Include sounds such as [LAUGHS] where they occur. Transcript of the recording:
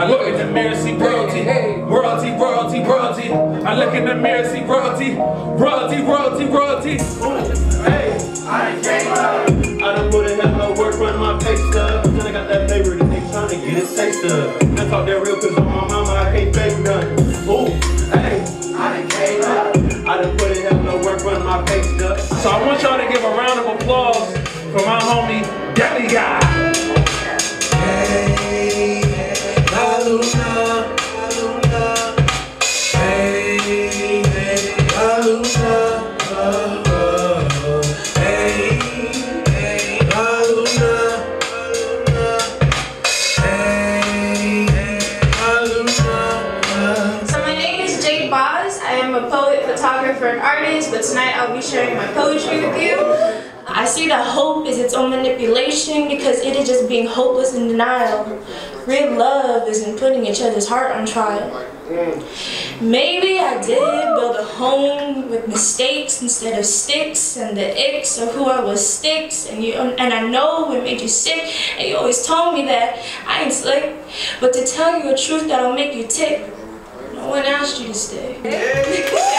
I look in the mirror, see royalty, royalty, royalty, royalty. I look in the mirror, see royalty, royalty, royalty, royalty. Hey, I ain't came up. I done put in hell no work, run my pay stub. Then I got that paper that they tryna get a taste of. I talk that real cause on my mama I can't fake none. Ooh, hey, I done came up. I done put in hell no work, run my pay stub. So I want y'all to give a round of applause for my homie, Deli Guy. So my name is Jake Boz. I am a poet, photographer, and artist, but tonight I'll be sharing my poetry with you. I see that hope is its own manipulation because it is just being hopeless in denial. Real love isn't putting each other's heart on trial. Maybe I did build a home with mistakes instead of sticks, and the icks of who I was sticks, and you and I know it made you sick, and you always told me that I ain't slick, but to tell you a truth that'll make you tick. No one asked you to stay. [LAUGHS]